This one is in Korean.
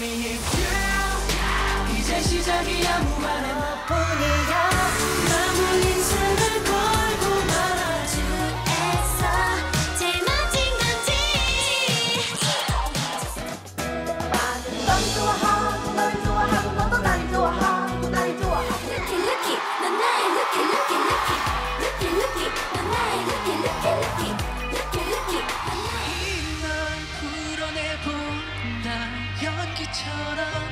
이제 시작이야 무한 연기처럼